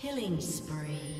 Killing spree.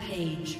Rampage.